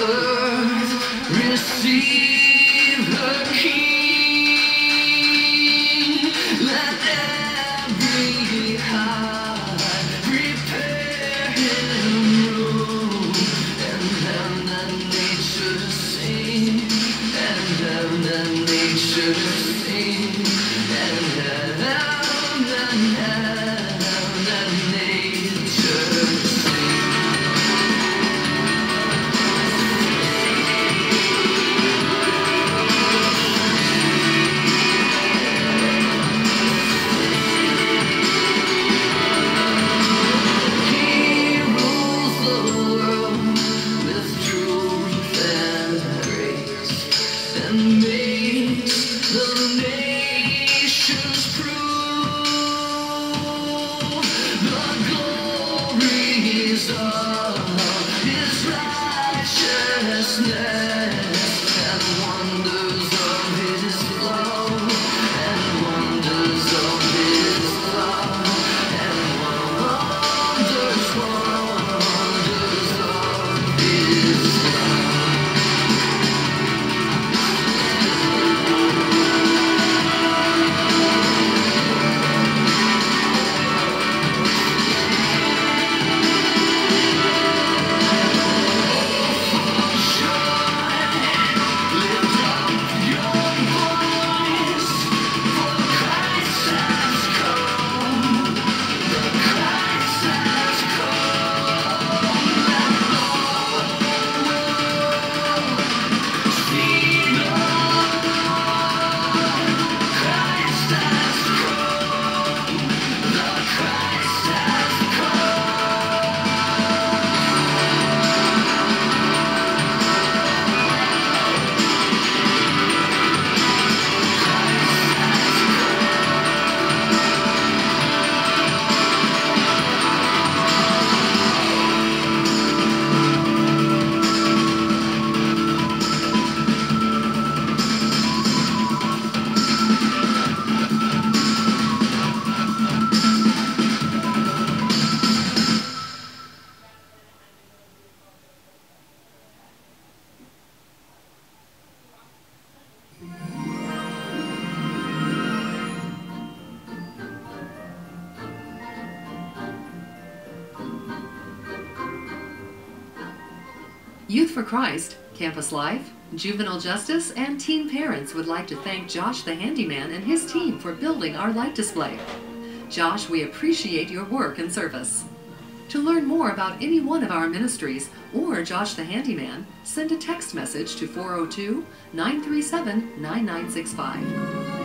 earth receive. Glories Youth for Christ, Campus Life, Juvenile Justice, and Teen Parents would like to thank Josh the Handyman and his team for building our light display. Josh, we appreciate your work and service. To learn more about any one of our ministries or Josh the Handyman, send a text message to 402 937 9965.